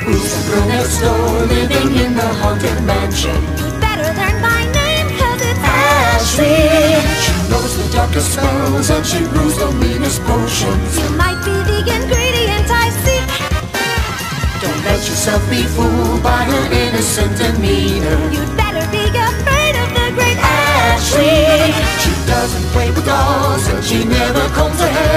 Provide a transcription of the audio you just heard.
Who's the grown-up store living in the haunted mansion? You better learn by name, cause it's Ashley. She knows the darkest spells and she brews the meanest potions. You might be the ingredient I seek. Don't let yourself be fooled by her innocent demeanor. You'd better be afraid of the great Ashley. She doesn't play with dolls and she never comes to hell.